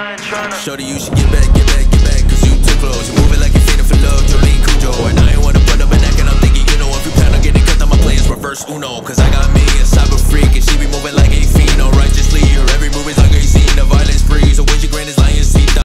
Shorty, you should get back, get back, get back, cause you too close. You moving like you're for love, Jolene Cujo. And I ain't wanna put up an act, and I'm thinking, you know, if you plan on getting cut, then my players reverse Uno. Cause I got me a cyber freak, and she be moving like a.